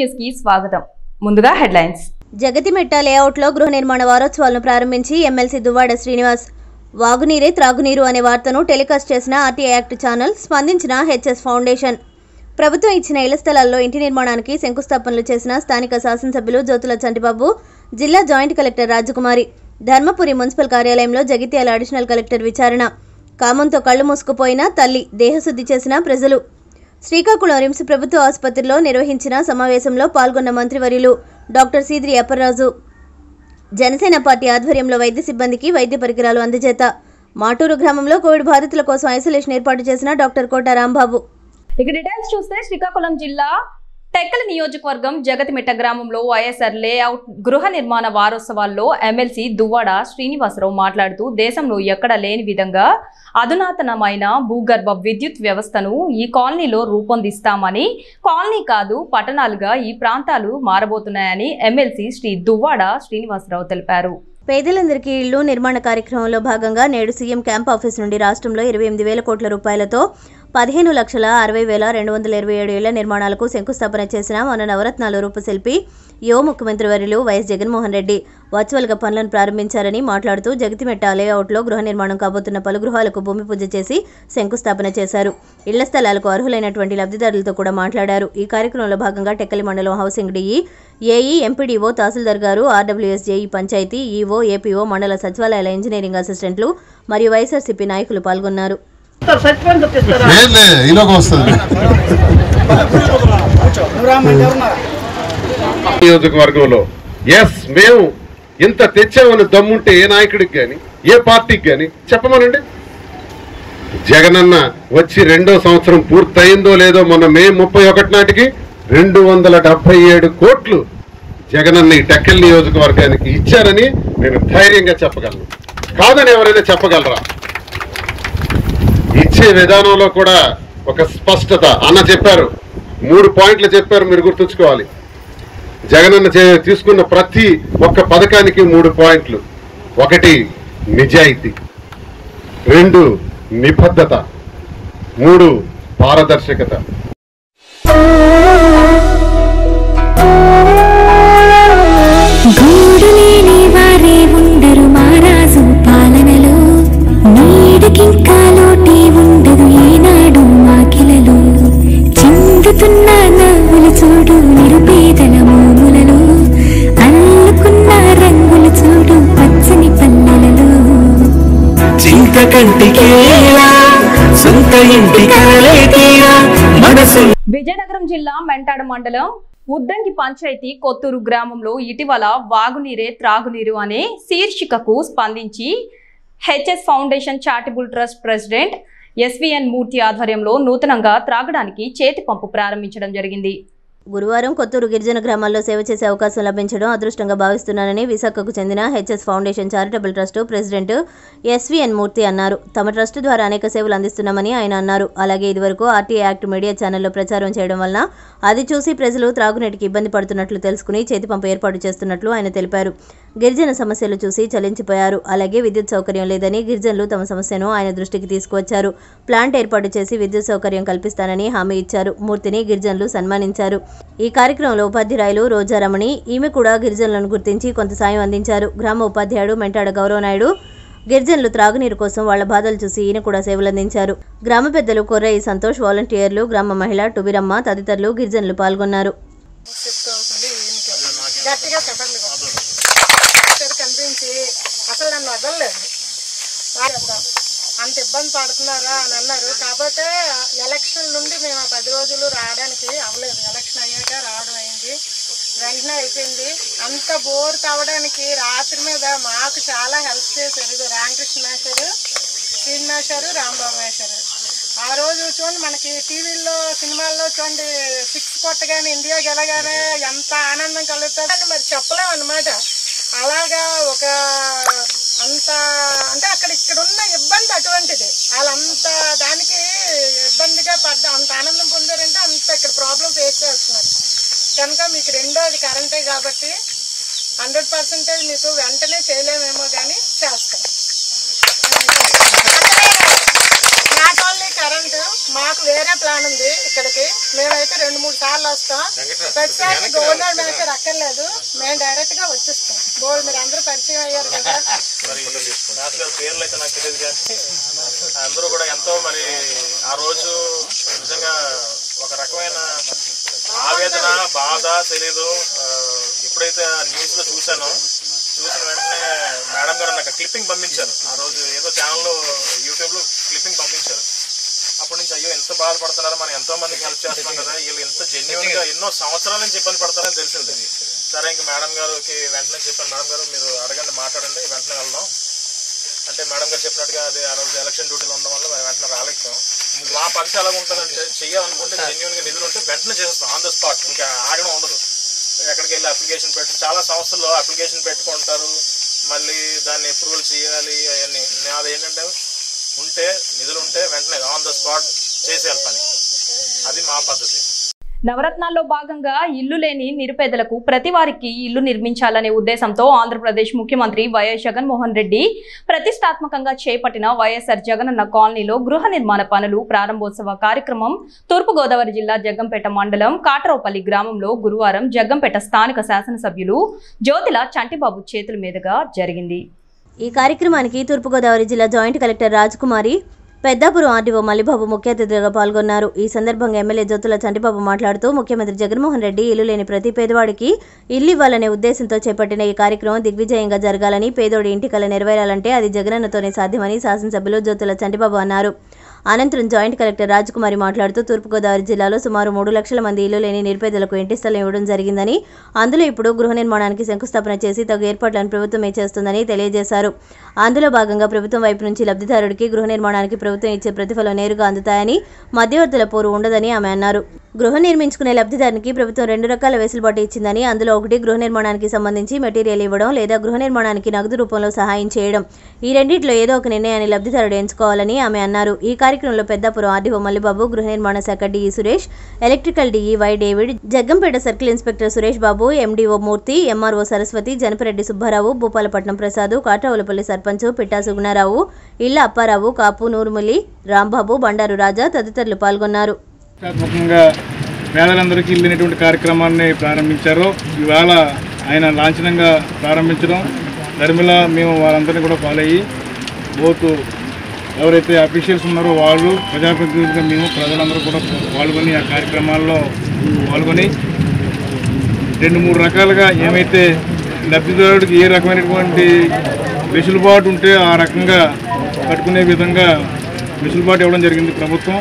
న్యూస్కి స్వాగతం. ముందుగా హెడ్లైన్స్. జగతిమెట్ట లేఅవుట్లో గృహ నిర్మాణ వారోత్సవాలను ప్రారంభించి ఎమ్మెల్సీ దువ్వాడ శ్రీనివాస్. వాగునీరే త్రాగునీరు అనే వార్తను టెలికాస్ట్ చేసిన ఆర్టీఐ యాక్ట్ ఛానల్ స్పందించిన హెచ్ఎస్ ఫౌండేషన్. ప్రభుత్వం ఇచ్చిన ఇళ్ళ స్థలాల్లో ఇంటి నిర్మాణానికి శంకుస్థాపనలు చేసిన స్థానిక శాసనసభ్యులు జ్యోతుల చంటిబాబు జిల్లా joint collector Rajakumari Dharmapuri municipal కార్యాలయంలో జగిత్యాల అడిషనల్ కలెక్టర్ విచారణ. కామంతో కళ్ళు మూసుకుపోయిన తల్లి దేహశుద్ధి చేసిన ప్రజలు. శ్రీకాకుళం రిమ్స్ ప్రభుత్వ ఆసుపత్రిలో నిర్వహించిన సమావేశంలో పాల్గొన్న మంత్రివర్యులు డాక్టర్ సీద్రి అప్పర్రాజు. జనసేన పార్టీ ఆధ్వర్యంలో వైద్య సిబ్బందికి వైద్య పరికరాలు అందజేత. మాటూరు గ్రామంలో కోవిడ్ బాధితుల కోసం ఐసోలేషన్ ఏర్పాటు చేసిన డాక్టర్ కోట రాంబాబు. ఇక డీటెయిల్స్ చూస్తే శ్రీకాకుళం జిల్లా టెక్కల నియోజకవర్గం జగతిమిట్ట గ్రామంలో వైఎస్ఆర్ లేఅవుట్ గృహ నిర్మాణ వారోత్సవాల్లో ఎమ్మెల్సీ దువ్వాడ శ్రీనివాసరావు మాట్లాడుతూ దేశంలో ఎక్కడ లేని విధంగా అధునాతనమైన భూగర్భ విద్యుత్ వ్యవస్థను ఈ కాలనీలో రూపొందిస్తామని కాలనీ కాదు పట్టణాలుగా ఈ ప్రాంతాలు మారబోతున్నాయని ఎమ్మెల్సీ శ్రీ దువ్వాడ శ్రీనివాసరావు తెలిపారు. పేదలందరికీ ఇళ్ళు నిర్మాణ కార్యక్రమంలో భాగంగా నేడు సీఎం క్యాంప్ ఆఫీస్ నుండి రాష్ట్రంలో ఇరవై ఎనిమిది వేల కోట్ల రూపాయలతో పదిహేను లక్షల అరవై వేల రెండు వందల ఇరవై ఏడు ఏళ్ళ నిర్మాణాలకు శంకుస్థాపన చేసిన మన నవరత్నాల రూపశిల్పి యువ ముఖ్యమంత్రి వర్యులు వైఎస్ జగన్మోహన్ రెడ్డి వర్చువల్గా పనులను ప్రారంభించారని మాట్లాడుతూ జగతిమెట్ట లేఅవుట్లో గృహ నిర్మాణం కాబోతున్న పలు గృహాలకు భూమి పూజ చేసి శంకుస్థాపన చేశారు. ఇళ్ళ స్థలాలకు అర్హులైనటువంటి లబ్ధిదారులతో కూడా మాట్లాడారు. ఈ కార్యక్రమంలో భాగంగా టెక్కలి మండలం housing DE AE MPDO tahsildar గారు ఆర్డబ్ల్యూఎస్జేఈ పంచాయతీ ఈఓ ఏపీఓ మండల సచివాలయాల ఇంజనీరింగ్ అసిస్టెంట్లు మరియు వైఎస్ఆర్సీపీ నాయకులు పాల్గొన్నారు. ఈలోకి వస్తుంది. నియోజకవర్గంలో ఎస్ మేము ఇంత తెచ్చామని దమ్ముంటే ఏ నాయకుడికి కానీ ఏ పార్టీకి కానీ చెప్పమనండి. జగనన్న వచ్చి రెండో సంవత్సరం పూర్తయిందో లేదో మొన్న మే ముప్పై ఒకటి నాటికి రెండు వందల డెబ్బై ఏడు కోట్లు జగనన్న ఈ టెక్కల్ నియోజకవర్గానికి ఇచ్చారని నేను ధైర్యంగా చెప్పగలను. కాదని ఎవరైనా చెప్పగలరా? ఇచ్చే విధానంలో కూడా ఒక స్పష్టత. అన్న చెప్పారు. మూడు పాయింట్లు చెప్పారు మీరు గుర్తుంచుకోవాలి. జగనన్న చే- తీసుకున్న ప్రతి ఒక్క పథకానికి మూడు పాయింట్లు. ఒకటి నిజాయితీ. రెండు నిబద్ధత. మూడు పారదర్శకత. మండలం ఉద్దంగి పంచాయతీ కొత్తూరు గ్రామంలో ఇటీవల వాగునీరే త్రాగునీరు అనే శీర్షికకు స్పందించి HS foundation charitable trust president SVN Murthy ఆధ్వర్యంలో నూతనంగా త్రాగడానికి చేతి పంపు ప్రారంభించడం జరిగింది. గురువారం కొత్తూరు గిరిజన గ్రామాల్లో సేవ చేసే అవకాశం లభించడం అదృష్టంగా భావిస్తున్నానని విశాఖకు చెందిన HS foundation charitable trust president SVN Murthy అన్నారు. తమ ట్రస్ట్ ద్వారా అనేక సేవలు అందిస్తున్నామని ఆయన అన్నారు. అలాగే ఇదివరకు ఆర్టీఐ యాక్ట్ మీడియా ఛానల్లో ప్రచారం చేయడం వలన అది చూసి ప్రజలు త్రాగునీటికి ఇబ్బంది పడుతున్నట్లు తెలుసుకుని చేతిపంపు ఏర్పాటు చేస్తున్నట్లు ఆయన తెలిపారు. గిరిజన సమస్యలు చూసి చలించిపోయారు. అలాగే విద్యుత్ సౌకర్యం లేదని గిరిజనులు తమ సమస్యను ఆయన దృష్టికి తీసుకువచ్చారు. ప్లాంట్ ఏర్పాటు చేసి విద్యుత్ సౌకర్యం కల్పిస్తానని హామీ ఇచ్చారు. మూర్తిని గిరిజనులు సన్మానించారు. ఈ కార్యక్రమంలో ఉపాధ్యాయులు రోజారమణి ఈమె కూడా గిరిజనులను గుర్తించి కొంత సాయం అందించారు. గ్రామ ఉపాధ్యాయుడు మెంటాడ గౌరవనాయుడు గిరిజనులు త్రాగునీరు కోసం వాళ్ళ బాధలు చూసి ఈయన కూడా సేవలందించారు. గ్రామ పెద్దలు కొర్రయ్య సంతోష్ వాలంటీర్లు గ్రామ మహిళ టుబిరమ్మ తదితరులు గిరిజనులు పాల్గొన్నారు. చెప్పండి అసలు నన్ను వదలలేదు. అంత ఇబ్బంది పడుతున్నారా అని అన్నారు. కాకపోతే ఎలక్షన్ నుండి మేము పది రోజులు రావడానికి అవ్వలేదు. ఎలక్షన్ అయ్యాక రావడం అయింది. వెంటనే అయిపోయింది. అంత బోర్ తవ్వడానికి రాత్రి మీద మాకు చాలా హెల్ప్ చేశారు. ఇది రామకృష్ణ మేషారు శ్రీనివాసారు రాంబాబు మేషారు ఆ రోజు చూడండి మనకి టీవీల్లో సినిమాల్లో చూడండి సిక్స్ కొట్టగానే ఇండియా గెలగానే ఎంత ఆనందం కలుగుతుందని అని మరి చెప్పలేం అనమాట అలాగా ఒక అంత అంటే అక్కడ ఇక్కడ ఉన్న ఇబ్బంది అటువంటిది. వాళ్ళంత దానికి ఇబ్బందిగా పడ్డ అంత ఆనందం పొందారంటే అంత ఇక్కడ ప్రాబ్లం ఫేస్ చేస్తున్నారు. కనుక మీకు రెండోది కరెంటే కాబట్టి హండ్రెడ్ పర్సెంటేజ్ మీకు వెంటనే చేయలేమేమో కానీ చేస్తాం. నాట్ ఓన్లీ కరెంటు మాకు వేరే ప్లాన్ ఉంది ఇక్కడికి. మేమైతే రెండు మూడు సార్లు వస్తాం. ప్రతిసారి గవర్నమెంట్ మేనేజర్ అక్కర్లేదు మేము డైరెక్ట్గా వచ్చేస్తాం. గోల్డ్ మీరు అందరూ పరిచయం అయ్యారు కదా. పేర్లు అయితే నాకు తెలియదు కానీ అందరూ కూడా ఎంతో మరి ఆ రోజు నిజంగా ఒక రకమైన ఆవేదన బాధ తెలీదు. ఎప్పుడైతే ఆ న్యూస్లో చూశానో. చూసిన వెంటనే మేడం గారు నాకు క్లిప్పింగ్ పంపించారు. ఆ రోజు ఏదో ఛానల్లో యూట్యూబ్లో క్లిప్పింగ్ పంపించారు అప్పటి నుంచి అయ్యో మనం ఎంతో మందికి హెల్ప్ చేస్తున్నాం కదా. వీళ్ళు ఎంత జెన్యున్గా ఎన్నో సంవత్సరాల నుంచి ఇబ్బంది పడతారని తెలిసింది. సరే ఇంక మేడం గారికి వెంటనే చెప్పాను. మేడం గారు మీరు అడగండి మాట్లాడండి. వెంటనే వెళ్దాం. అంటే మేడం గారు చెప్పినట్టుగా అది ఆ రోజు ఎలక్షన్ డ్యూటీలో ఉండడం వల్ల మేము వెంటనే రాలేకపోయాం. మా పరిస్థితి ఎలా ఉంటుందంటే చెయ్యాలనుకుంటే జెన్యున్గా నిధులు ఉంటే వెంటనే చేస్తాం ఆన్ ద స్పాట్ ఇంకా ఆగడం ఉండదు. ఎక్కడికి వెళ్ళి అప్లికేషన్ పెట్టి చాలా సంస్థల్లో అప్లికేషన్ పెట్టుకుంటారు. మళ్ళీ దాన్ని అప్రూవల్ చేయాలి అవన్నీ. నాది ఏంటంటే ఉంటే నిధులు ఉంటే వెంటనే ఆన్ ద స్పాట్ చేసేయాలి పని. అది మా పద్ధతి. నవరత్నాల్లో భాగంగా ఇల్లు లేని నిరుపేదలకు ప్రతి వారికి ఇల్లు నిర్మించాలనే ఉద్దేశంతో ఆంధ్రప్రదేశ్ ముఖ్యమంత్రి వైఎస్ జగన్మోహన్ రెడ్డి ప్రతిష్టాత్మకంగా చేపట్టిన వైఎస్ఆర్ జగనన్న కాలనీలో గృహ నిర్మాణ పనులు ప్రారంభోత్సవ కార్యక్రమం తూర్పుగోదావరి జిల్లా జగ్గంపేట మండలం కాటరావుపల్లి గ్రామంలో గురువారం జగ్గంపేట స్థానిక శాసనసభ్యులు జ్యోతిల చంటిబాబు చేతుల మీదుగా జరిగింది. ఈ కార్యక్రమానికి తూర్పుగోదావరి జిల్లా joint collector Rajkumari Peddapuram RDO Mallibabu ముఖ్య అతిథిగా పాల్గొన్నారు. ఈ సందర్భంగా ఎమ్మెల్యే జ్యోతుల చంటిబాబు మాట్లాడుతూ ముఖ్యమంత్రి జగన్మోహన్ రెడ్డి ఇల్లు లేని ప్రతి పేదవాడికి ఇల్లు ఇవ్వాలనే ఉద్దేశంతో చేపట్టిన ఈ కార్యక్రమం దిగ్విజయంగా జరగాలని పేదోడి ఇంటి కల నెరవేరాలంటే అది జగనన్నతోనే సాధ్యమని శాసనసభ్యులు జ్యోతుల చంటిబాబు అన్నారు. అనంతరం జాయింట్ కలెక్టర్ రాజకుమారి మాట్లాడుతూ తూర్పుగోదావరి జిల్లాలో సుమారు మూడు లక్షల మంది ఇల్లు లేని నిరుపేదలకు ఇంటి స్థలం ఇవ్వడం జరిగిందని అందులో ఇప్పుడు గృహ నిర్మాణానికి శంకుస్థాపన చేసి తగు ఏర్పాట్లను ప్రభుత్వమే చేస్తుందని తెలియజేశారు. అందులో భాగంగా ప్రభుత్వం వైపు నుంచి లబ్ధిదారుడికి గృహ నిర్మాణానికి ప్రభుత్వం ఇచ్చే ప్రతిఫలం నేరుగా అందుతాయని మధ్యవర్తుల పోరు ఉండదని ఆమె అన్నారు. గృహ నిర్మించుకునే లబ్ధిదారునికి ప్రభుత్వం రెండు రకాల వెసులుబాటు ఇచ్చిందని అందులో ఒకటి గృహ నిర్మాణానికి సంబంధించి మెటీరియల్ ఇవ్వడం లేదా గృహ నిర్మాణానికి నగదు రూపంలో సహాయం చేయడం. ఈ రెండింటిలో ఏదో ఒక నిర్ణయాన్ని లబ్ధిదారుడు ఎంచుకోవాలని ఆమె అన్నారు. ఈ కార్యక్రమంలో పెద్దాపురం ఆర్డీఓ మల్లిబాబు గృహ నిర్మాణ శాఖ DE Suresh electrical DE Y David Jaggampeta circle inspector Suresh Babu MDO Murthy MRO Saraswathi Janapareddy Subbarao Bhupalapatnam Prasad Katravulapalli sarpanch Pitta Sugunarao Illa Apparao Kapu నూరుములి Rambabu Bandaru రాజా తదితరులు పాల్గొన్నారు. పేదలందరికీ ఇల్లినటువంటి కార్యక్రమాన్ని ప్రారంభించారు. ఇవాళ ఆయన లాంఛనంగా ప్రారంభించడం. ధర్మిల మేము వారందరినీ కూడా ఫాలో అయ్యి బోతు ఎవరైతే అఫీషియల్స్ ఉన్నారో వాళ్ళు ప్రజాప్రతినిధులుగా మేము ప్రజలందరూ కూడా పాల్గొని ఆ కార్యక్రమాల్లో పాల్గొని రెండు మూడు రకాలుగా ఏమైతే లబ్ధిదారుడికి ఏ రకమైనటువంటి వెసులుబాటు ఉంటే ఆ రకంగా కట్టుకునే విధంగా వెసులుబాటు ఇవ్వడం జరిగింది ప్రభుత్వం.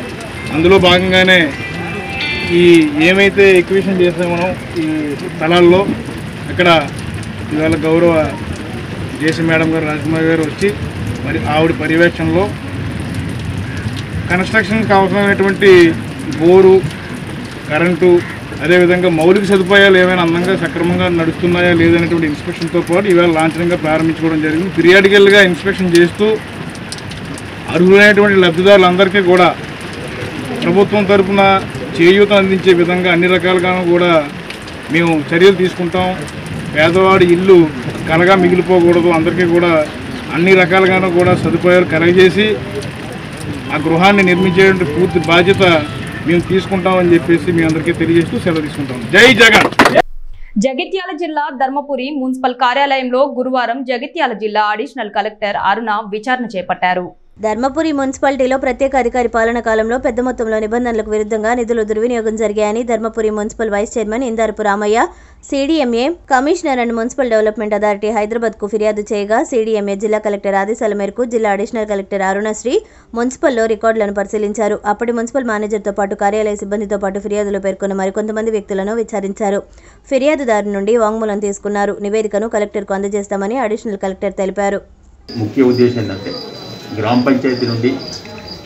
అందులో భాగంగానే ఈ ఏమైతే ఎక్విషన్ చేస్తామో మనం ఈ స్థలాల్లో అక్కడ ఇవాళ గౌరవ జేసీ మేడం గారు రాజకుమారి గారు వచ్చి మరి ఆవిడ పర్యవేక్షణలో కన్స్ట్రక్షన్కి అవసరమైనటువంటి బోరు కరెంటు అదేవిధంగా మౌలిక సదుపాయాలు ఏమైనా అందంగా సక్రమంగా నడుస్తున్నాయా లేదనేటువంటి ఇన్స్పెక్షన్తో పాటు ఈవేళ లాంఛనంగా ప్రారంభించుకోవడం జరిగింది. పీరియాడికల్గా ఇన్స్పెక్షన్ చేస్తూ అర్హులైనటువంటి లబ్ధిదారులందరికీ కూడా ప్రభుత్వం తరపున చేయూత అందించే విధంగా అన్ని రకాలుగాను కూడా మేము చర్యలు తీసుకుంటాం. పేదవాడి ఇల్లు కలగా మిగిలిపోకూడదు. అందరికీ కూడా అన్ని రకాలుగాను కూడా సదుపాయాలు కలగజేసి ఆ గృహాన్ని నిర్మించేటువంటి పూర్తి బాధ్యత మేము తీసుకుంటామని చెప్పేసి మీ అందరికీ తెలియజేస్తూ సెలవు తీసుకుంటాం. జై జగన్! జగిత్యాల జిల్లా ధర్మపురి మున్సిపల్ కార్యాలయంలో గురువారం జగిత్యాల జిల్లా అడిషనల్ కలెక్టర్ అరుణ విచారణ చేపట్టారు. ధర్మపురి మున్సిపాలిటీలో ప్రత్యేక అధికారి పాలన కాలంలో పెద్ద మొత్తంలో నిబంధనలకు విరుద్ధంగా నిధులు దుర్వినియోగం జరిగాయని Dharmapuri municipal vice chairman Indarapu Ramaiah CDMA commissioner and municipal development authority హైదరాబాద్కు ఫిర్యాదు చేయగా సీడీఎంఏ జిల్లా కలెక్టర్ ఆదేశాల మేరకు జిల్లా అడిషనల్ కలెక్టర్ అరుణశ్రీ మున్సిపల్లో రికార్డులను పరిశీలించారు. అప్పటి మున్సిపల్ మేనేజర్తో పాటు కార్యాలయ సిబ్బందితో పాటు ఫిర్యాదులో పేర్కొన్న మరికొంతమంది వ్యక్తులను విచారించారు. ఫిర్యాదుదారు నుండి వాంగ్మూలం తీసుకున్నారు. నివేదికను కలెక్టర్కు అందజేస్తామని అడిషనల్ కలెక్టర్ తెలిపారు. ముఖ్య ఉద్దేశం ఏంటంటే గ్రామ పంచాయతీ నుండి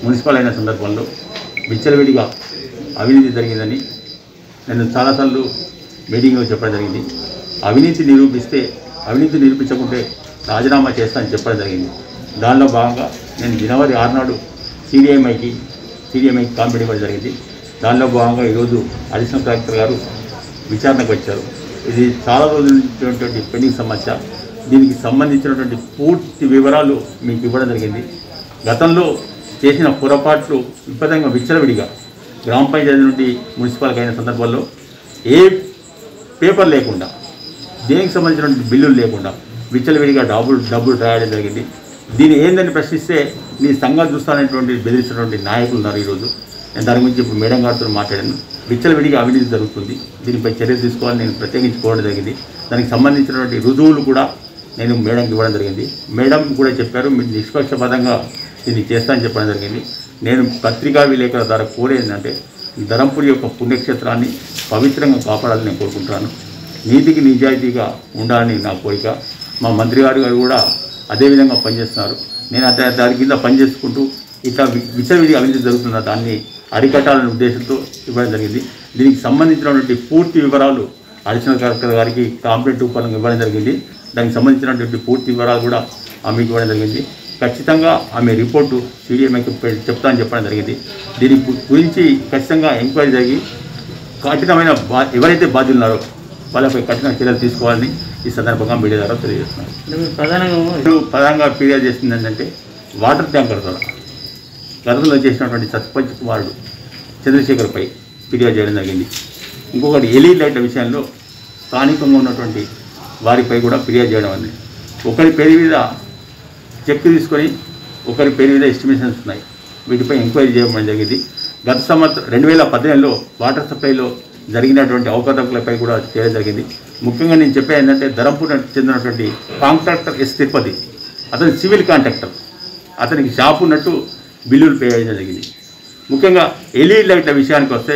మున్సిపల్ అయిన సందర్భంలో విచ్చలవిడిగా అవినీతి జరిగిందని నేను చాలాసార్లు మీటింగ్లో చెప్పడం జరిగింది. అవినీతి నిరూపిస్తే అవినీతి నిరూపించకుంటే రాజీనామా చేస్తానని చెప్పడం జరిగింది. దానిలో భాగంగా నేను జనవరి ఆరు నాడు సిడిఎంఐకి సిడిఎంఐకి కాంపిటీ ఇవ్వడం జరిగింది. దానిలో భాగంగా ఈరోజు అడిషనల్ కలెక్టర్ గారు విచారణకు వచ్చారు. ఇది చాలా రోజుల నుంచి పెండింగ్ సమస్య. దీనికి సంబంధించినటువంటి పూర్తి వివరాలు మీకు ఇవ్వడం జరిగింది. గతంలో చేసిన పొరపాట్లు విపరీతంగా విచ్చలవిడిగా గ్రామ పంచాయతీ నుండి మున్సిపాలిటీ అయిన సందర్భాల్లో ఏ పేపర్ లేకుండా దేనికి సంబంధించినటువంటి బిల్లులు లేకుండా విచ్చలవిడిగా డబ్బులు డబ్బులు రాయడం జరిగింది. దీన్ని ఏందని ప్రశ్నిస్తే నీ సంఘం చూస్తానటువంటి బెదిరించినటువంటి నాయకులు ఉన్నారు ఈరోజు. నేను దాని గురించి ఇప్పుడు మేడం గారితో మాట్లాడాను. విచ్చలవిడిగా అవినీతి జరుగుతుంది. దీనిపై చర్యలు తీసుకోవాలని నేను ప్రత్యేకించి కోరడం జరిగింది. దానికి సంబంధించినటువంటి రుజువులు కూడా నేను మేడంకి ఇవ్వడం జరిగింది. మేడం కూడా చెప్పారు మీరు నిష్పక్షపాతంగా దీన్ని చేస్తానని చెప్పడం జరిగింది. నేను పత్రికా విలేకరుల ద్వారా కోరేది ఏంటంటే ధరంపూర్ యొక్క పుణ్యక్షేత్రాన్ని పవిత్రంగా కాపాడాలని నేను కోరుకుంటున్నాను. నీతికి నిజాయితీగా ఉండాలని నా కోరిక. మా మంత్రి గారు గారు కూడా అదేవిధంగా పనిచేస్తున్నారు. నేను అతని దాని కింద పనిచేసుకుంటూ ఇట్లా వి- అవినీతి జరుగుతున్న దాన్ని అరికట్టాలనే ఉద్దేశంతో ఇవ్వడం జరిగింది. దీనికి సంబంధించినటువంటి పూర్తి వివరాలు అడిషనల్ కలెక్టర్ గారికి కాంప్లైంట్ రూపంలో ఇవ్వడం జరిగింది. దానికి సంబంధించినటువంటి పూర్తి వివరాలు కూడా ఆమెకి ఇవ్వడం జరిగింది. ఖచ్చితంగా ఆమె రిపోర్టు సీడీఎంఐకి చెప్తా అని చెప్పడం జరిగింది. దీని గురించి ఖచ్చితంగా ఎంక్వైరీ జరిగి కఠినమైన బా ఎవరైతే బాధ్యులు ఉన్నారో వాళ్ళపై కఠిన చర్యలు తీసుకోవాలని ఈ సందర్భంగా మీడియా ద్వారా తెలియజేస్తున్నారు ప్రధానంగా ప్రధానంగా ఫిర్యాదు చేస్తుంది ఏంటంటే వాటర్ ట్యాంకర్ ద్వారా గతంలో చేసినటువంటి సర్పంచ్ కుమారుడు చంద్రశేఖర్పై ఫిర్యాదు చేయడం జరిగింది. ఇంకొకటి ఎలీ లైట్ల విషయంలో స్థానికంగా ఉన్నటువంటి వారిపై కూడా ఫిర్యాదు చేయడం అనేది ఒకరి పేరు మీద చెక్ తీసుకొని ఒకరి పేరు మీద ఎస్టిమేషన్స్ ఉన్నాయి. వీటిపై ఎంక్వైరీ చేయడం జరిగింది. గత సంవత్సరం రెండు వేల పదిహేనులో వాటర్ సప్లైలో జరిగినటువంటి అవకతవకలపై కూడా చేయడం జరిగింది. ముఖ్యంగా నేను చెప్పే ఏంటంటే ధరంపూర్ చెందినటువంటి కాంట్రాక్టర్ ఎస్ తిరుపతి. అతను సివిల్ కాంట్రాక్టర్. అతనికి షాప్ ఉన్నట్టు బిల్లులు పే చేయడం జరిగింది. ముఖ్యంగా ఎల్ఈడి లైట్ల విషయానికి వస్తే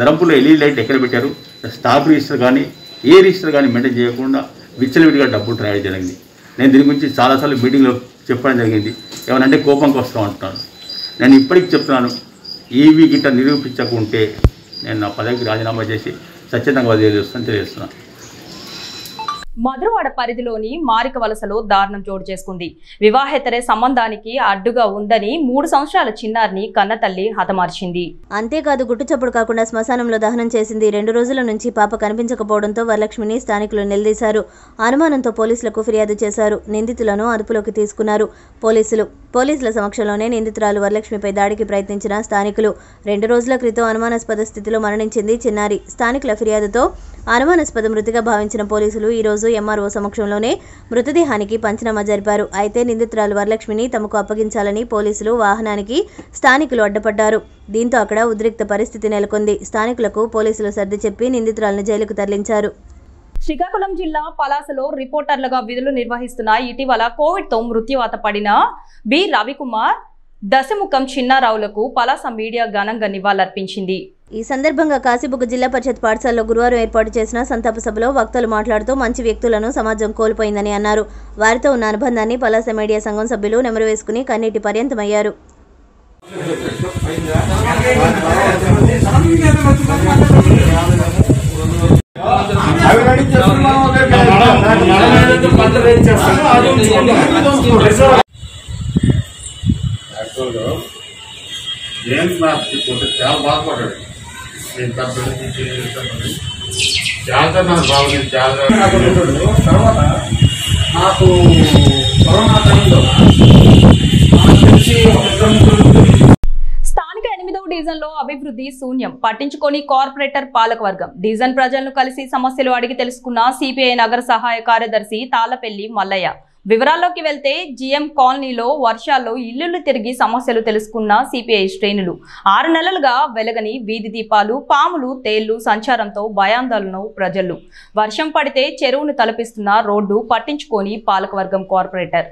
ధరంపూర్లో ఎల్ఈడి లైట్ ఎక్కడ పెట్టారు? స్టాక్ రిజిస్టర్ కానీ ఏ రిజిస్టర్ కానీ మెయింటైన్ చేయకుండా విచ్చలవిడిగా డబ్బులు ట్రయల్ జరిగింది. నేను దీని గురించి చాలాసార్లు మీటింగ్లో చెప్పడం జరిగింది. ఏమనంటే కోపంకి వస్తూ ఉంటున్నాను నేను ఇప్పటికి చెప్తున్నాను ఈవీ గిట్ట నిరూపించకుంటే నేను నా పదవికి రాజీనామా చేసి సత్యంగా వదిలేస్తాను తెలియజేస్తున్నాను మధురవాడ పరిధిలోని మారిక వలసలో దారుణం చోటు చేసుకుంది. వివాహేతర సంబంధానికి అడ్డుగా ఉందని మూడు సంవత్సరాల చిన్నారిని కన్నతల్లి హతమార్చింది. అంతేకాదు గుట్టు చప్పుడు కాకుండా శ్మశానంలో దహనం చేసింది. రెండు రోజుల నుంచి పాప కనిపించకపోవడంతో వరలక్ష్మిని స్థానికులు నిలదీశారు. అనుమానంతో పోలీసులకు ఫిర్యాదు చేశారు. నిందితులను అదుపులోకి తీసుకున్నారు. పోలీసులు పోలీసుల సమక్షంలోనే నిందితురాలు వరలక్ష్మిపై దాడికి ప్రయత్నించిన స్థానికులు. రెండు రోజుల క్రితం అనుమానాస్పద స్థితిలో మరణించింది చిన్నారి. స్థానికుల ఫిర్యాదుతో అనుమానాస్పద మృతిగా భావించిన పోలీసులు ఈ రోజు ఎంఆర్ఓ సమక్షంలోనే మృతదేహానికి పంచనామా జరిపారు. అయితే నిందితురాలు వరలక్ష్మిని తమకు అప్పగించాలని పోలీసులు వాహనానికి స్థానికులు అడ్డపడ్డారు. దీంతో అక్కడ ఉద్రిక్త పరిస్థితి నెలకొంది. స్థానికులకు పోలీసులు సర్ది చెప్పి నిందితురాలను జైలుకు తరలించారు. శ్రీకాకుళం జిల్లా పలాసలో రిపోర్టర్లుగా విధులు నిర్వహిస్తున్న ఇటీవల కోవిడ్తో మృత్యువాత పడిన బి. రవికుమార్ దశముఖం చిన్నారావులకు పలాస మీడియా ఘనంగా నివాళులర్పించింది. ఈ సందర్భంగా కాశీబుగ్గ జిల్లా పరిషత్ పాఠశాలలో గురువారం ఏర్పాటు చేసిన సంతాప సభలో వక్తలు మాట్లాడుతూ మంచి వ్యక్తులను సమాజం కోల్పోయిందని అన్నారు. వారితో ఉన్న అనుబంధాన్ని పలాస మీడియా సంఘం సభ్యులు నెమరు వేసుకుని కన్నీటి పర్యంతమయ్యారు. జేమ్స్ మ్యాథ్స్ చాలా బాధపడ్డాడు. నాకు బాగుంది తర్వాత నాకు కరోనా టైంలో స్థానిక ఎనిమిదవ అభివృద్ధి శూన్యం. పట్టించుకొని కార్పొరేటర్ పాలకవర్గం. డివిజన్ ప్రజలను కలిసి సమస్యలు అడిగి తెలుసుకున్న సిపిఐ నగర సహాయ కార్యదర్శి తాళ్ళపల్లి మల్లయ్య. వివరాల్లోకి వెళ్తే జిఎం కాలనీలో వర్షాల్లో ఇల్లులు తిరిగి సమస్యలు తెలుసుకున్న సిపిఐ శ్రేణులు. ఆరు నెలలుగా వెలగని వీధి దీపాలు పాములు తేళ్ళు సంచారంతో భయాందోళన ప్రజలు. వర్షం పడితే చెరువును తలపిస్తున్న రోడ్డు పట్టించుకొని పాలకవర్గం కార్పొరేటర్.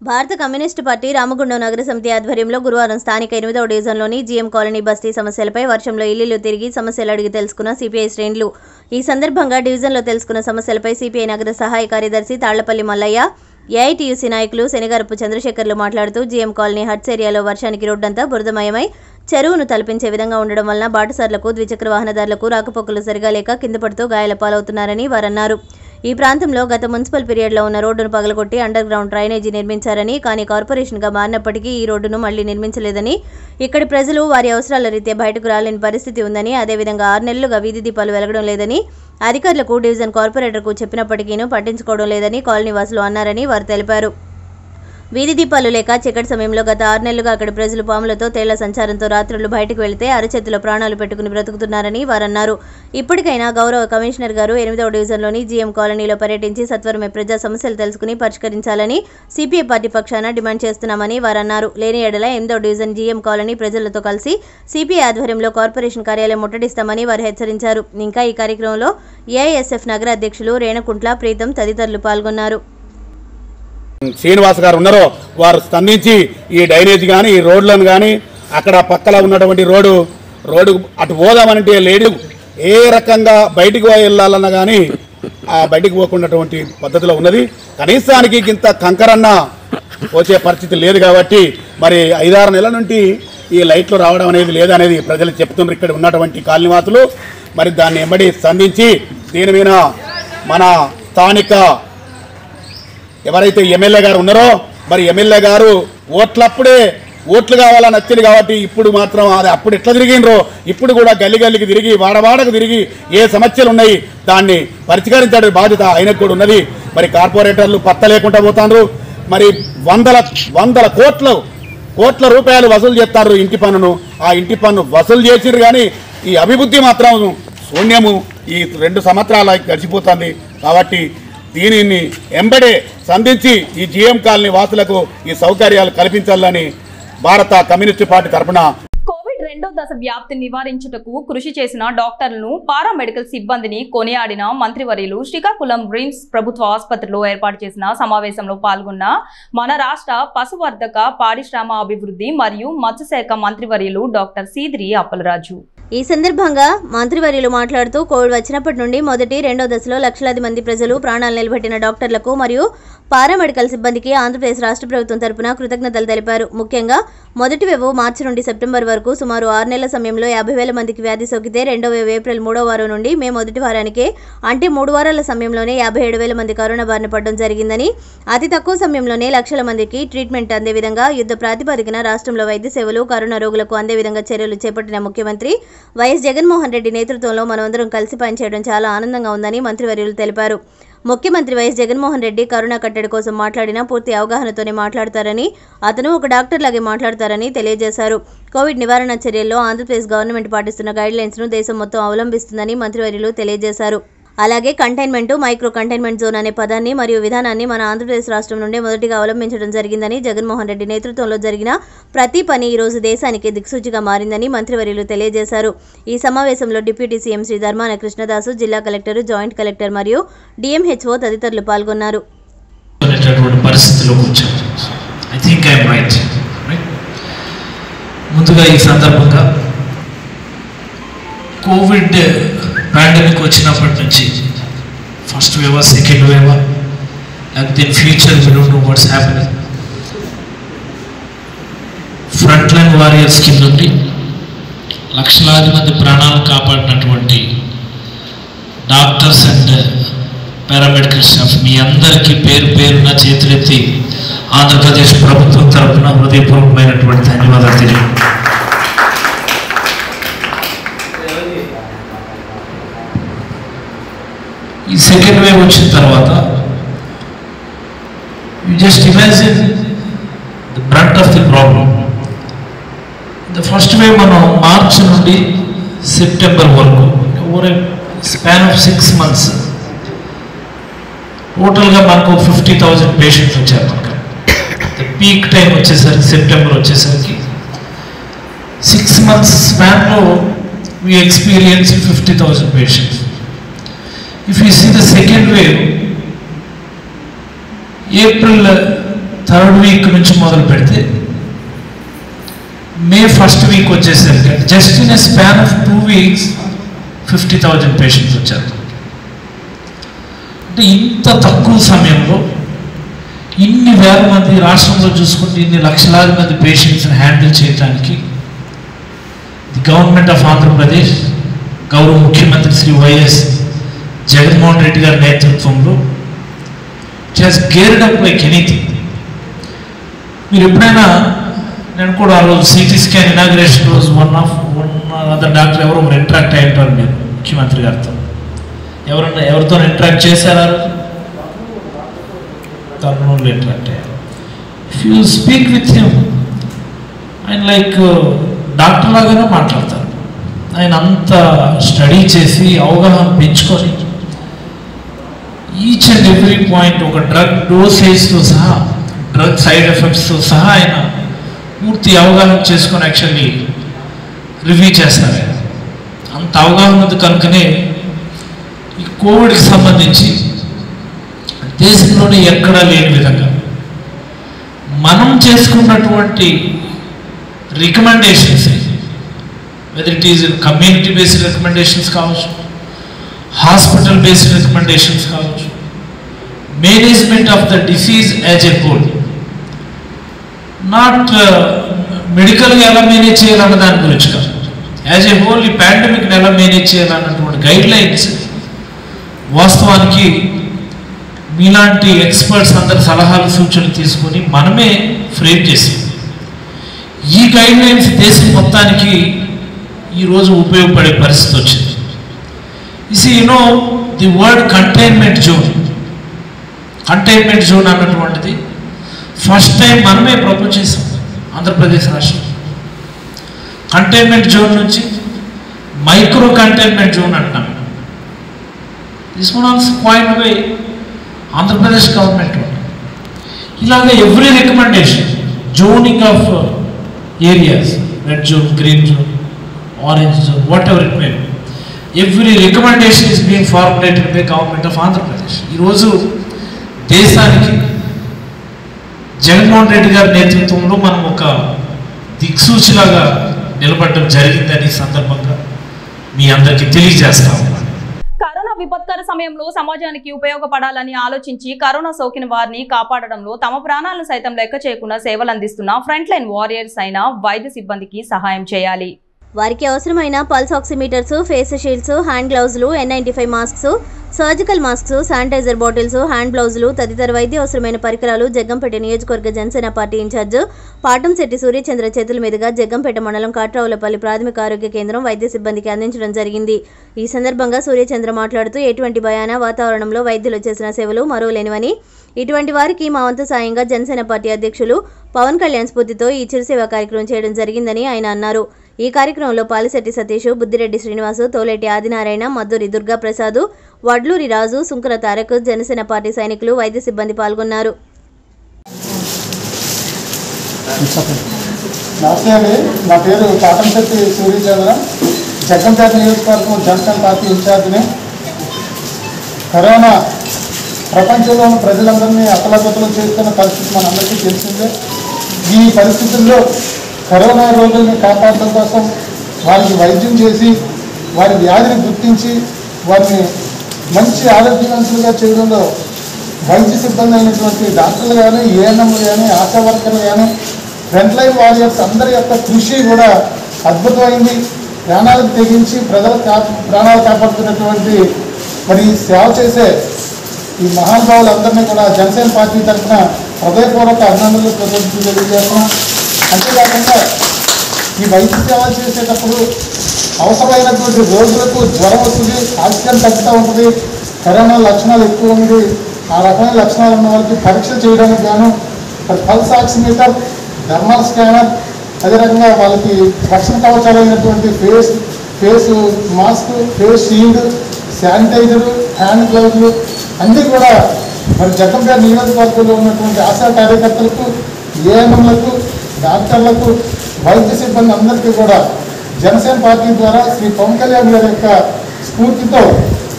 భారత కమ్యూనిస్టు పార్టీ రామగుండం నగర సమితి ఆధ్వర్యంలో గురువారం స్థానిక ఎనిమిదవ డివిజన్లోని జీఎం కాలనీ బస్తీ సమస్యలపై వర్షంలో ఇల్లు తిరిగి సమస్యలు అడిగి తెలుసుకున్న సిపిఐ శ్రేణులు. ఈ సందర్భంగా డివిజన్లో తెలుసుకున్న సమస్యలపై సిపిఐ నగర సహాయ కార్యదర్శి తాళ్ళపల్లి మల్లయ్య ఏఐటీయూసీ నాయకులు శనిగారపు చంద్రశేఖర్లు మాట్లాడుతూ జీఎం కాలనీ హట్స్ ఏరియాలో వర్షానికి రోడ్డంతా బురదమయమై చెరువును తలపించే విధంగా ఉండడం వలన బాటసార్లకు ద్విచక్ర వాహనదారులకు రాకపోకలు సరిగా లేక కింద పడుతూ గాయాల పాలవుతున్నారని వారన్నారు. ఈ ప్రాంతంలో గత మున్సిపల్ పీరియడ్లో ఉన్న రోడ్డును పగలగొట్టి అండర్ గ్రౌండ్ డ్రైనేజీ నిర్మించారని కానీ కార్పొరేషన్గా మారినప్పటికీ ఈ రోడ్డును మళ్ళీ నిర్మించలేదని ఇక్కడి ప్రజలు వారి అవసరాల రీత్యా బయటకు రాలేని పరిస్థితి ఉందని అదేవిధంగా ఆరు నెలలుగా వీధి దీపాలు వెలగడం లేదని అధికారులకు డివిజన్ కార్పొరేటర్కు చెప్పినప్పటికీనూ పట్టించుకోవడం లేదని కాలనీవాసులు అన్నారని వారు తెలిపారు. వీధి దీపాలు లేక చీకటి సమయంలో గత ఆరు నెలలుగా అక్కడ ప్రజలు పాములతో తేళ్ళ సంచారంతో రాత్రులు బయటకు వెళితే అరచేతిలో ప్రాణాలు పెట్టుకుని బ్రతుకుతున్నారని వారన్నారు. ఇప్పటికైనా గౌరవ కమిషనర్ గారు ఎనిమిదవ డివిజన్లోని జీఎం కాలనీలో పర్యటించి సత్వరమే ప్రజా సమస్యలు తెలుసుకుని పరిష్కరించాలని సిపిఐ పార్టీ పక్షాన డిమాండ్ చేస్తున్నామని వారన్నారు. లేని ఎడల ఎనిమిదవ డివిజన్ జీఎం కాలనీ ప్రజలతో కలిసి సిపిఐ ఆధ్వర్యంలో కార్పొరేషన్ కార్యాలయం ముట్టడిస్తామని వారు హెచ్చరించారు. ఇంకా ఈ కార్యక్రమంలో ఏఐఎస్ఎఫ్ నగర అధ్యక్షులు రేణకుంట్ల ప్రీతం తదితరులు పాల్గొన్నారు. శ్రీనివాస్ గారు ఉన్నారో వారు స్పందించి ఈ డ్రైనేజ్ కానీ ఈ రోడ్లను కానీ అక్కడ పక్కన ఉన్నటువంటి రోడ్డు రోడ్డు అటు పోదామనంటే లేడు. ఏ రకంగా బయటికి వెళ్ళాలన్నా కానీ ఆ బయటికి పోకున్నటువంటి పద్ధతిలో ఉన్నది. కనీసానికి ఇంత కంకరన్న వచ్చే పరిస్థితి లేదు కాబట్టి మరి ఐదారు నెలల నుండి ఈ లైట్లు రావడం అనేది లేదనేది ప్రజలు చెప్తున్నారు ఇక్కడ ఉన్నటువంటి కాలనివాసులు. మరి దాన్ని ఎంబడి స్పందించి దీని మీద మన స్థానిక ఎవరైతే ఎమ్మెల్యే గారు ఉన్నారో మరి ఎమ్మెల్యే గారు ఓట్లప్పుడే ఓట్లు కావాలని వచ్చింది కాబట్టి ఇప్పుడు మాత్రం అది అప్పుడు ఎట్లా తిరిగిండ్రో ఇప్పుడు కూడా గల్లి గల్లికి తిరిగి వాడవాడకు తిరిగి ఏ సమస్యలు ఉన్నాయి దాన్ని పరిష్కరించడం బాధ్యత ఆయనకు కూడా ఉన్నది. మరి కార్పొరేటర్లు పత్త లేకుండా పోతాండ్రు. మరి వందల వందల కోట్లు కోట్ల రూపాయలు వసూలు చేస్తారు ఇంటి పన్నును. ఆ ఇంటి పన్ను వసూలు చేసిరు కానీ ఈ అభివృద్ధి మాత్రం శూన్యము. ఈ రెండు సంవత్సరాల గడిచిపోతుంది. కాబట్టి దీనిని ఎంబడే సంధించి ఈ జీఎం కాలనీ వాసులకు ఈ సౌకర్యాలు కల్పించాలని భారత కమ్యూనిస్టు పార్టీ తరఫున కోవిడ్ రెండో దశ వ్యాప్తి నివారించుటకు కృషి చేసిన డాక్టర్లను పారామెడికల్ సిబ్బందిని కొనియాడిన మంత్రివర్యులు శ్రీకాకుళం రిమ్స్ ప్రభుత్వ ఆసుపత్రిలో ఏర్పాటు చేసిన సమావేశంలో పాల్గొన్న మన రాష్ట్ర పశువర్ధక పారిశ్రామ అభివృద్ధి మరియు మత్స్యశాఖ మంత్రివర్యులు డాక్టర్ సీదిరి అప్పలరాజు. ఈ సందర్భంగా మంత్రివర్యులు మాట్లాడుతూ కోవిడ్ వచ్చినప్పటి నుండి మొదటి రెండో దశలో లక్షలాది మంది ప్రజలు ప్రాణాలు నిలబెట్టిన డాక్టర్లకు మరియు పారామెడికల్ సిబ్బందికి ఆంధ్రప్రదేశ్ రాష్ట్ర ప్రభుత్వం తరపున కృతజ్ఞతలు తెలిపారు. ముఖ్యంగా మొదటి వేవ్ మార్చి నుండి సెప్టెంబర్ వరకు సుమారు ఆరు నెలల సమయంలో యాభై వేల మందికి వ్యాధి సోకితే రెండో వేవ్ ఏప్రిల్ మూడో వారం నుండి మే మొదటి వారానికే అంటే మూడు వారాల సమయంలోనే యాభై ఏడు వేల మంది కరోనా బారిన పడడం జరిగిందని అతి తక్కువ సమయంలోనే లక్షల మందికి ట్రీట్మెంట్ అందే విధంగా యుద్ధ ప్రాతిపదికన రాష్ట్రంలో వైద్య సేవలు కరోనా రోగులకు అందే విధంగా చర్యలు చేపట్టిన ముఖ్యమంత్రి వైఎస్ జగన్మోహన్ రెడ్డి నేతృత్వంలో మనమందరం కలిసి పనిచేయడం చాలా ఆనందంగా ఉందని మంత్రివర్యులు తెలిపారు. ముఖ్యమంత్రి వైఎస్ జగన్మోహన్ రెడ్డి కరోనా కట్టడి కోసం మాట్లాడినా పూర్తి అవగాహనతోనే మాట్లాడతారని అతను ఒక డాక్టర్ లాగే మాట్లాడతారని తెలియజేశారు. కోవిడ్ నివారణ చర్యల్లో ఆంధ్రప్రదేశ్ గవర్నమెంట్ పాటిస్తున్న గైడ్లైన్స్ను దేశం మొత్తం అవలంబిస్తుందని మంత్రివర్యులు తెలియజేశారు. అలాగే కంటైన్మెంట్ మైక్రో కంటైన్మెంట్ జోన్ అనే పదాన్ని మరియు విధానాన్ని మన ఆంధ్రప్రదేశ్ రాష్ట్రం నుండి మొదటిగా అవలంబించడం జరిగిందని జగన్మోహన్ రెడ్డి నేతృత్వంలో జరిగిన ప్రతి పని ఈరోజు దేశానికి దిక్సూచిగా మారిందని మంత్రివర్యులు తెలియజేశారు. ఈ సమావేశంలో డిప్యూటీ సీఎం శ్రీ ధర్మాన కృష్ణదాసు జిల్లా కలెక్టర్ జాయింట్ కలెక్టర్ మరియు డిఎంహెచ్ఓ తదితరులు పాల్గొన్నారు. ముందుగా ఈ సందర్భంగా కోవిడ్ పాండమిక్ వచ్చినప్పటి నుంచి ఫస్ట్ వేవా సెకండ్ వేవా లేకపోతే in future we don't know what's happening front line warriors కింద ఉండి లక్షలాది మంది ప్రాణాలను కాపాడినటువంటి డాక్టర్స్ అండ్ పారామెడికల్ స్టాఫ్ మీ అందరికీ పేరు పేరున చేతులెత్తి ఆంధ్రప్రదేశ్ ప్రభుత్వం తరఫున హృదయపూర్వకమైనటువంటి ధన్యవాదాలు తెలియదు ఈ సెకండ్ వేవ్ వచ్చిన తర్వాత you just imagine the brunt of the problem the first wave మనం మార్చ్ నుండి సెప్టెంబర్ వరకు over span of six months టోటల్గా మనకు ఫిఫ్టీ థౌజండ్ పేషెంట్స్ వచ్చారు మనకు. పీక్ టైం వచ్చేసరికి సెప్టెంబర్ వచ్చేసరికి six months స్పాన్లో we experience fifty thousand patients if you see the second wave. April third week నుంచి మొదలు పెడితే మే ఫస్ట్ వీక్ వచ్చేసరికి just in a span of two weeks fifty thousand patients వచ్చారు. అంటే ఇంత తక్కువ సమయంలో ఇన్ని వేల మంది రాష్ట్రంలో చూసుకుంటే ఇన్ని లక్షలాది మంది పేషెంట్స్ని హ్యాండిల్ చేయడానికి ది గవర్నమెంట్ ఆఫ్ ఆంధ్రప్రదేశ్ గౌరవ ముఖ్యమంత్రి శ్రీ వైఎస్ జగన్మోహన్ రెడ్డి గారి నేతృత్వంలో just geared up like anything మీరు ఎప్పుడైనా నేను కూడా ఆ రోజు సిటీ స్కాన్ ఇనాగ్రేషన్ రోజు one of one other doctor ఎవరో ఒకరు ఇంటరాక్ట్ అయి ఉంటారు మీరు ముఖ్యమంత్రి గారితో. ఎవరన్నా ఎవరితో ఇంటరాక్ట్ చేశారా? తరుణంలో రోజు? ఇంటరాక్ట్ అయ్యారు. If you speak with him ఆయన లైక్ డాక్టర్ లాగానే మాట్లాడతారు. ఆయన అంత స్టడీ చేసి అవగాహన పెంచుకొని ఈచ్ అండ్ ఎవ్రీ పాయింట్ ఒక డ్రగ్ డోసేజ్తో సహా డ్రగ్ సైడ్ ఎఫెక్ట్స్తో సహా ఆయన పూర్తి అవగాహన చేసుకొని యాక్చువల్లీ రివ్యూ చేస్తారు. అంత అవగాహన ఉంది కనుకనే ఈ కోవిడ్కి సంబంధించి దేశంలోనే ఎక్కడా లేని విధంగా మనం చేసుకున్నటువంటి recommendations whether it is community based recommendations కావచ్చు హాస్పిటల్ బేస్డ్ రికమెండేషన్స్ కావచ్చు management of the disease as a whole not మెడికల్గా ఎలా మేనేజ్ చేయాలన్న దాని గురించి కాదు. యాజ్ ఎ హోల్ ఈ పాండమిక్ని ఎలా మేనేజ్ చేయాలన్నటువంటి గైడ్ లైన్స్ వాస్తవానికి మీలాంటి ఎక్స్పర్ట్స్ అందరి సలహాలు సూచనలు తీసుకొని మనమే ఫ్రేమ్ చేసాం ఈ గైడ్ లైన్స్ దేశం మొత్తానికి ఈరోజు ఉపయోగపడే పరిస్థితి వచ్చింది. Is you know the word containment zone containment zone అన్నటువంటిది. ఫస్ట్ టైం మనమే ప్రపోజ్ చేసాం ఆంధ్రప్రదేశ్ రాష్ట్రం. కంటైన్మెంట్ జోన్ నుంచి మైక్రో కంటైన్మెంట్ జోన్ అంటున్నాం this one also point way Andhra Pradesh government ఇలాగ every recommendation zoning of areas red zone green zone orange zone whatever it may every recommendation is being formulated by government of Andhra Pradesh ఈరోజు దేశానికి. జగన్మోహన్ రెడ్డి గారి నేతృత్వంలో మనం ఒక దిక్సూచిలాగా నిలబడడం జరిగిందని సందర్భంగా మీ అందరికీ తెలియజేస్తా ఉన్నాను. కరోనా విపత్కర సమయంలో సమాజానికి ఉపయోగపడాలని ఆలోచించి కరోనా సోకిన వారిని కాపాడడంలో తమ ప్రాణాలను సైతం లెక్క చేయకుండా సేవలు అందిస్తున్న ఫ్రంట్ లైన్ వారియర్స్ అయిన వైద్య సిబ్బందికి సహాయం చేయాలి. వారికి అవసరమైన pulse oximeters face shields hand గ్లౌజులు N ninety five masks surgical masks sanitizer bottles hand గ్లౌజులు తదితర వైద్య అవసరమైన పరికరాలు జగ్గంపేట నియోజకవర్గ జనసేన పార్టీ ఇన్ఛార్జ్ పాటంశెట్టి సూర్యచంద్ర చేతుల మీదుగా జగ్గంపేట మండలం కాట్రావులపల్లి ప్రాథమిక ఆరోగ్య కేంద్రం వైద్య సిబ్బందికి అందించడం జరిగింది. ఈ సందర్భంగా సూర్యచంద్ర మాట్లాడుతూ ఎటువంటి భయాన వాతావరణంలో వైద్యులు చేసిన సేవలు మరోలేనివని ఇటువంటి వారికి మా వంతు సాయంగా జనసేన పార్టీ అధ్యక్షులు పవన్ కళ్యాణ్ స్ఫూర్తితో ఈ చిరుసేవా కార్యక్రమం చేయడం జరిగిందని ఆయన అన్నారు. ఈ కార్యక్రమంలో పాలిశెట్టి సతీష్ బుద్దిరెడ్డి శ్రీనివాసు తోలేటి ఆదినారాయణ మద్దూరి దుర్గాప్రసాద్ వడ్లూరి రాజు సుంకర తారక్ జనసేన పార్టీ సైనికులు వైద్య సిబ్బంది పాల్గొన్నారు. నమస్తే అండి. నా పేరు కాటంశెట్టి సూర్యచంద్ర జగ్గంపేట నియోజకవర్గం జనసేన పార్టీ ఇన్ఛార్జిని. కరోనా ప్రపంచంలోని ప్రజలందరినీ అతలగతలు చేస్తున్న పరిస్థితి మనందరికీ తెలిసిందే. ఈ పరిస్థితుల్లో కరోనా రోగుల్ని కాపాడటం కోసం వారికి వైద్యం చేసి వారి వ్యాధిని గుర్తించి వారిని మంచి ఆరోగ్యవంతులుగా చేయడంలో వైద్య సిబ్బంది అయినటువంటి డాక్టర్లు కానీ ఏఎన్ఎంలు కానీ ఆశా వర్కర్లు కానీ ఫ్రంట్ లైన్ వారియర్స్ అందరి యొక్క కృషి కూడా అద్భుతమైంది. ప్రాణాలకు తెగించి ప్రజల కా- ప్రాణాలు కాపాడుతున్నటువంటి మరి సేవ చేసే ఈ మహానుభావులందరినీ కూడా జనసేన పార్టీ తరఫున హృదయపూర్వక అభినందనలు కృతజ్ఞతలు తెలియజేస్తున్నాం. అంతేకాకుండా ఈ వైద్య సేవ చేసేటప్పుడు అవసరమైనటువంటి రోగులకు జ్వరం వస్తుంది ఆక్సిజన్ తగ్గుతూ ఉంటుంది కరోనా లక్షణాలు ఎక్కువ ఉంది ఆ రకమైన లక్షణాలు ఉన్న వాళ్ళకి పరీక్ష చేయడానికి గాను పల్స్ ఆక్సిమీటర్ థర్మల్ స్కానర్ అదే రకంగా వాళ్ళకి రక్షణ కవచాలైనటువంటి face face mask face shield sanitizer hand గ్లౌజులు అన్నీ కూడా మరి జగ్గంపేట నియోజకవర్గంలో ఉన్నటువంటి ఆశా కార్యకర్తలకు ఏఎంఎంలకు డాక్టర్లకు వైద్య సిబ్బంది అందరికీ కూడా జనసేన పార్టీ ద్వారా శ్రీ పవన్ కళ్యాణ్ గారి యొక్క స్ఫూర్తితో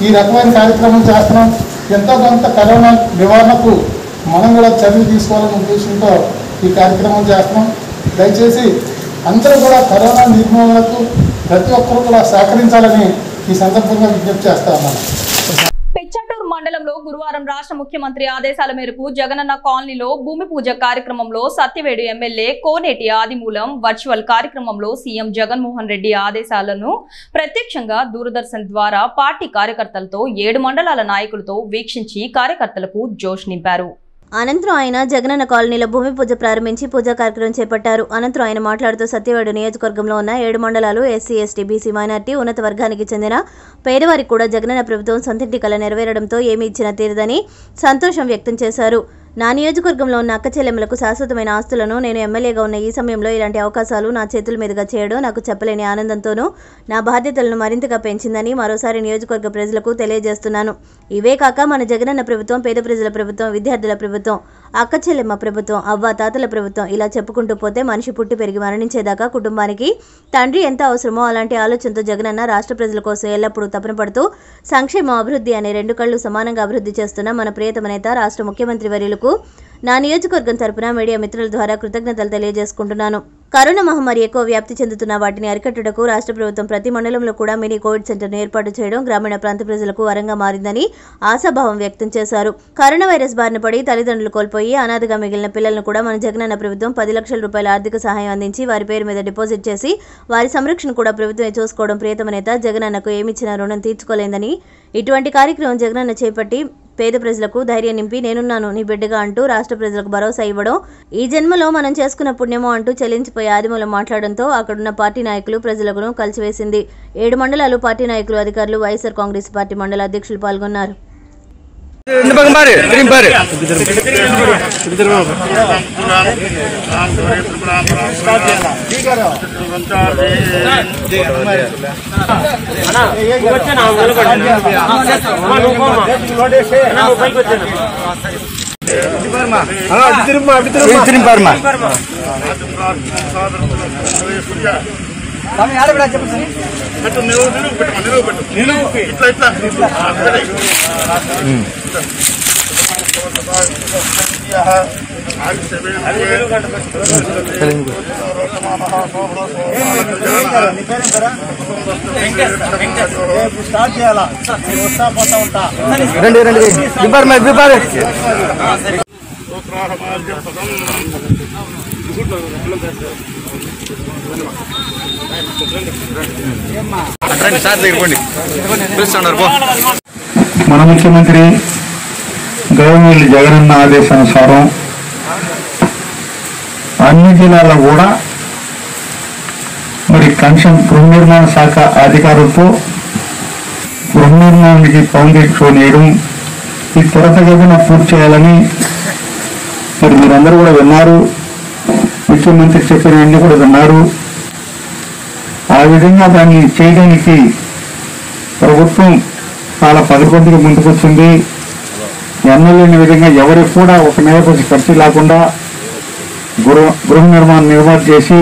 ఈ రకమైన కార్యక్రమం చేస్తున్నాం. ఎంతో కొంత కరోనా నివారణకు మనం కూడా చర్యలు తీసుకోవాలనే ఉద్దేశంతో ఈ కార్యక్రమం చేస్తున్నాం. దయచేసి అందరూ కూడా కరోనా నిర్మూలనకు ప్రతి ఒక్కరూ కూడా సహకరించాలని ఈ సందర్భంగా విజ్ఞప్తి చేస్తా ఉన్నాను. గురువారం రాష్ట్ర ముఖ్యమంత్రి ఆదేశాల మేరకు జగనన్న కాలనీలో భూమి పూజ కార్యక్రమంలో సత్యవేడు ఎమ్మెల్యే కోనేటి ఆదిమూలం వర్చువల్ కార్యక్రమంలో సీఎం జగన్మోహన్ రెడ్డి ఆదేశాలను ప్రత్యక్షంగా దూరదర్శన్ ద్వారా పార్టీ కార్యకర్తలతో ఏడు మండలాల నాయకులతో వీక్షించి కార్యకర్తలకు జోష్ నింపారు. అనంతరం ఆయన జగనన్న కాలనీలో భూమి పూజ ప్రారంభించి పూజా కార్యక్రమం చేపట్టారు. అనంతరం ఆయన మాట్లాడుతూ సత్యవేడు నియోజకవర్గంలో ఉన్న ఏడు మండలాలు ఎస్సీ ఎస్టీ బీసీ మైనార్టీ ఉన్నత వర్గానికి చెందిన పేదవారికి కూడా జగనన్న ప్రభుత్వం సొంతింటి కల నెరవేరడంతో ఏమి ఇచ్చినా తీరదని సంతోషం వ్యక్తం చేశారు. నా నియోజకవర్గంలో ఉన్న అక్క చెల్లెమ్మలకు శాశ్వతమైన ఆస్తులను నేను ఎమ్మెల్యేగా ఉన్న ఈ సమయంలో ఇలాంటి అవకాశాలు నా చేతుల మీదుగా చేయడం నాకు చెప్పలేని ఆనందంతోనూ నా బాధ్యతలను మరింతగా పెంచిందని మరోసారి నియోజకవర్గ ప్రజలకు తెలియజేస్తున్నాను. ఇవే కాక మన జగనన్న ప్రభుత్వం పేద ప్రజల ప్రభుత్వం విద్యార్థుల ప్రభుత్వం అక్క చెల్లెమ్మ ప్రభుత్వం అవ్వ తాతల ప్రభుత్వం ఇలా చెప్పుకుంటూ పోతే మనిషి పుట్టి పెరిగి మరణించేదాకా కుటుంబానికి తండ్రి ఎంత అవసరమో అలాంటి ఆలోచనతో జగనన్న రాష్ట్ర ప్రజల కోసం ఎల్లప్పుడూ తపన పడుతూ సంక్షేమ అభివృద్ధి అనే రెండు కళ్ళు సమానంగా అభివృద్ధి చేస్తున్న మన ప్రియతమ నేత రాష్ట్ర ముఖ్యమంత్రి వర్యులకు నా నియోజకవర్గం తరపున మీడియా మిత్రుల ద్వారా కృతజ్ఞతలు తెలియజేసుకుంటున్నాను. కరోనా మహమ్మారి ఎక్కువ వ్యాప్తి చెందుతున్న వాటిని అరికట్టుటకు రాష్ట్ర ప్రభుత్వం ప్రతి మండలంలో కూడా మినీ కోవిడ్ సెంటర్ను ఏర్పాటు చేయడం గ్రామీణ ప్రాంత ప్రజలకు వరంగా మారిందని ఆశాభావం వ్యక్తం చేశారు. కరోనా వైరస్ బారిన పడి తల్లిదండ్రులు కోల్పోయి అనాథగా మిగిలిన పిల్లలను కూడా మన జగనన్న ప్రభుత్వం పది లక్షల రూపాయల ఆర్థిక సహాయం అందించి వారి పేరు మీద డిపాజిట్ చేసి వారి సంరక్షణ కూడా ప్రభుత్వమే చూసుకోవడం ప్రియతమ నేత జగనన్నకు ఏమిచ్చిన రుణం తీర్చుకోలేదని ఇటువంటి కార్యక్రమం జగనన్న చేపట్టి పేద ప్రజలకు ధైర్యం నింపి నేనున్నాను నీ బిడ్డగా అంటూ రాష్ట్ర ప్రజలకు భరోసా ఇవ్వడం ఈ జన్మలో మనం చేసుకున్న పుణ్యమో అంటూ చెల్లించిపోయి ఆదిమూలం మాట్లాడడంతో అక్కడున్న పార్టీ నాయకులు ప్రజలను కలిసివేసింది. ఏడు మండలాలు పార్టీ నాయకులు అధికారులు వైఎస్ఆర్ కాంగ్రెస్ పార్టీ మండల అధ్యక్షులు పాల్గొన్నారు. இந்த பக்கம் பாரு திரும்பி பாரு. திரும்பி பாருமா. స్టార్ట్ చేయాలా నేను వస్తా పోతా ఉంటా రండి రండి మరి మన ముఖ్యమంత్రి గవర్నమెంట్ జగనన్న ఆదేశానుసారం అన్ని జిల్లాల్లో కూడా మరి కన్షన్ గృహ నిర్మాణ శాఖ అధికారులతో గృహ నిర్మాణానికి ఫౌండేషన్ వేయడం ఈ త్వరతగతిన పూర్తి చేయాలని మరి మీరందరూ కూడా విన్నారు. ముఖ్యమంత్రి చెప్పినవన్నీ కూడా విన్నారు ఆ విధంగా దాన్ని చేయడానికి ప్రభుత్వం చాలా పదకొండుకి ముందుకొచ్చింది. ఎన్నలేని విధంగా ఎవరికి కూడా ఒక నెలకొచ్చి ఖర్చు లేకుండా గృహ గృహ నిర్మాణం నిర్మాణం చేసి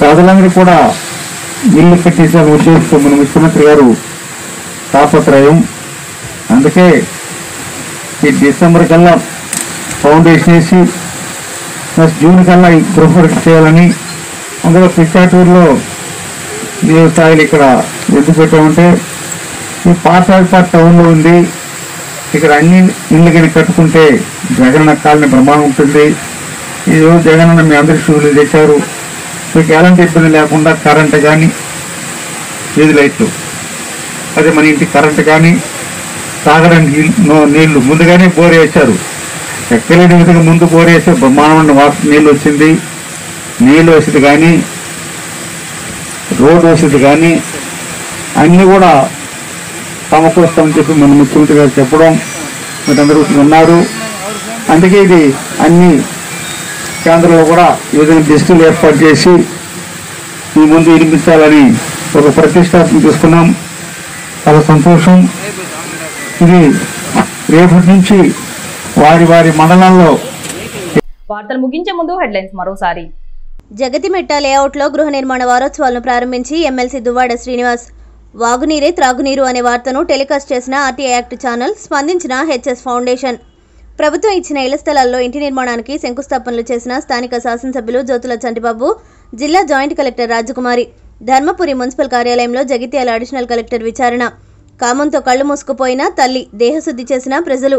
ప్రజలందరూ కూడా ఇల్లు కట్టించాలని ఉద్దేశిస్తూ మన ముఖ్యమంత్రి గారు తాపత్రయం. అందుకే ఈ డిసెంబర్ కల్లా ఫౌండేషన్ వేసి ఫస్ట్ జూన్ కల్లా ఈ గృహ వర్క్ చేయాలని అందులో పిచ్చాటూరులో నీరు స్థాయిలు ఇక్కడ ఎద్దు పెట్టామంటే ఈ పార్సాయిపాట్ టౌన్లో ఉంది. ఇక్కడ అన్ని ఇళ్ళు కానీ కట్టుకుంటే జగనన్న కాలనీ బ్రహ్మాండం ఉంటుంది. ఈ రోజు జగనన్న మీ అందరి షూలు తెచ్చారు. మీకు ఎలాంటి ఇబ్బంది లేకుండా కరెంట్ కానీ వీధి లైట్లు అదే మన ఇంటి కరెంట్ కానీ తాగడానికి నీళ్ళు- నీళ్ళు ముందుగానే బోర్ వేశారు. ఎక్కలేని విధంగా ముందు బోర్ వేస్తే బ్రహ్మాండమైన వాటర్ నీళ్ళు వచ్చింది. నీళ్ళు వసతి కానీ రోడ్డు వసతి కానీ అన్నీ కూడా సమకూరుస్తామని చెప్పి మన ముఖ్యమంత్రి గారు చెప్పడం మీరందరూ ఉన్నారు అందుకే ఇది అన్ని కేంద్రంలో కూడా వివిధ డిస్టులు ఏర్పాటు చేసి ఈ ముందు వినిపించాలని ఒక ప్రతిష్టాత్మక తీసుకున్నాం. చాలా సంతోషం. ఇది రేపటి నుంచి వారి వారి మండలంలో వార్తలు ముగించే ముందు హెడ్లైన్స్ మరోసారి. జగతిమెట్ట లేఅవుట్లో గృహ నిర్మాణ వారోత్సవాలను ప్రారంభించి ఎమ్మెల్సీ దువ్వాడ శ్రీనివాస్ వాగునీరే త్రాగునీరు అనే వార్తను టెలికాస్ట్ చేసిన ఆర్టీఐ యాక్ట్ ఛానల్ స్పందించిన హెచ్ఎస్ ఫౌండేషన్. ప్రభుత్వం ఇచ్చిన ఇళ్ళ స్థలాల్లో ఇంటి నిర్మాణానికి శంకుస్థాపనలు చేసిన స్థానిక శాసనసభ్యులు జ్యోతుల చంటిబాబు జిల్లా joint collector Rajakumari Dharmapuri municipal కార్యాలయంలో జగిత్యాల అడిషనల్ కలెక్టర్ విచారణ. కామంతో కళ్ళు మూసుకుపోయిన తల్లి దేహశుద్ధి చేసిన ప్రజలు.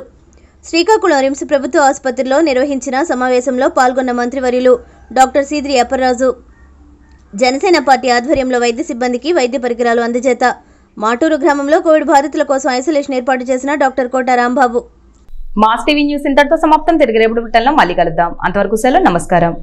శ్రీకాకుళం రిమ్స్ ప్రభుత్వ ఆసుపత్రిలో నిర్వహించిన సమావేశంలో పాల్గొన్న మంత్రివర్యులు డాక్టర్ సీదిరి అప్పర్రాజు. జనసేన పార్టీ ఆధ్వర్యంలో వైద్య సిబ్బందికి వైద్య పరికరాలు అందజేత. మాటూరు గ్రామంలో కోవిడ్ బాధితుల కోసం ఐసోలేషన్ ఏర్పాటు చేసిన doctor Kota Rambabu. Mass TV news ఇంతటితో సమాప్తం. తిరిగి రేపు బుట్టల్లో మళ్ళీ కలుద్దాం. అంతవరకు సెలవు నమస్కారం.